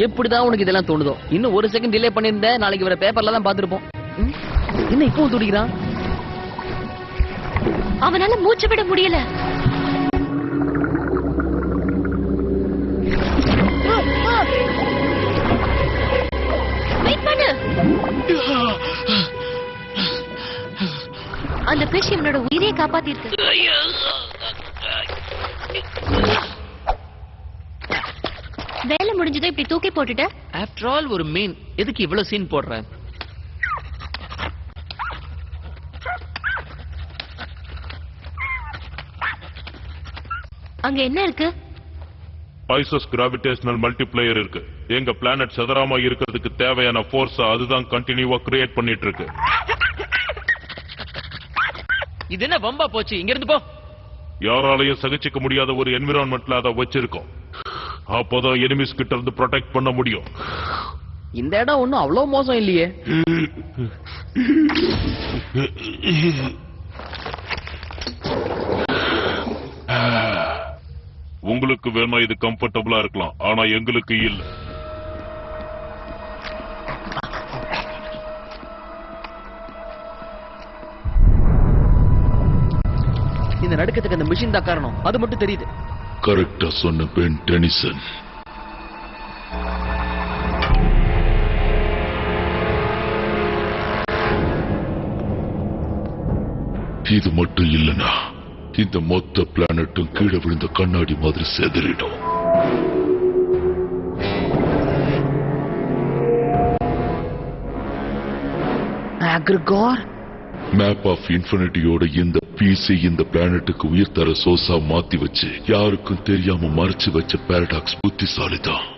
எப்படிதான் உனக்கு இதெல்லாம் தோணுதோ? இன்னும் ஒரு செகண்ட் டிலே பண்ணியிருந்த நாளைக்கு இவரை பேப்பர்ல தான் பார்த்திருப்போம். ம்? என்ன இப்பவும் துடிக்கிறான்? அவனால மூச்சு விட முடியல. வெயிட் பண்ணு. அந்த ஃபிஷ் இவனோட உயிரையே காப்பாத்திருக்கு. வேலை முடிஞ்சதும் இப்படி தூக்கி போட்டுட்ட? ஆஃப்டர் ஆல் ஒரு மீன். எதுக்கு இவ்வளவு சீன் போடுற? அங்க என்ன இருக்கு? பைசஸ் கிராவிடேஷனல் மல்டிப்ளேயர் இருக்கு. எங்க பிளானட் சதுராம இருக்கிறதுக்கு தேவையான ஃபோர்ஸ் அதுதான் கண்டினியூவா கிரியேட் பண்ணிட்டு இருக்கு. இது என்ன வம்பா போச்சு? இங்க இருந்து போ. யாராலையும் சகிச்சுக்க முடியாத ஒரு என்விரான்மெண்ட்ல அதை வச்சிருக்கோம். அப்போதான் எனிமிஸ் கிட்ட இருந்து ப்ரொடெக்ட் பண்ண முடியும். இந்த இடம் ஒண்ணும் அவ்வளவு மோசம் இல்லையே. உங்களுக்கு வேணா இது கம்ஃபர்டபுளா இருக்கலாம் ஆனா எங்களுக்கு இல்ல. இந்த நடுக்கத்துக்கு அந்த மிஷின் தான் காரணம். அது மட்டும் தெரியுது. கரெக்டா சொன்ன பென் டெனிசன். இது மட்டும் இல்லனா இந்த மொத்த பிளானட்டும் கீழே விழுந்த கண்ணாடி மாதிரி செதறிடும். அக்ரிகார் மேப் ஆஃப் இன்ஃபினிட்டியோட இந்த பிசி இந்த பிளானட்டுக்கு உயிர் தர சோசா மாத்தி வச்சு யாருக்கும் தெரியாம மறைச்சு வச்ச பேரடாக்ஸ் புத்திசாலிதான்.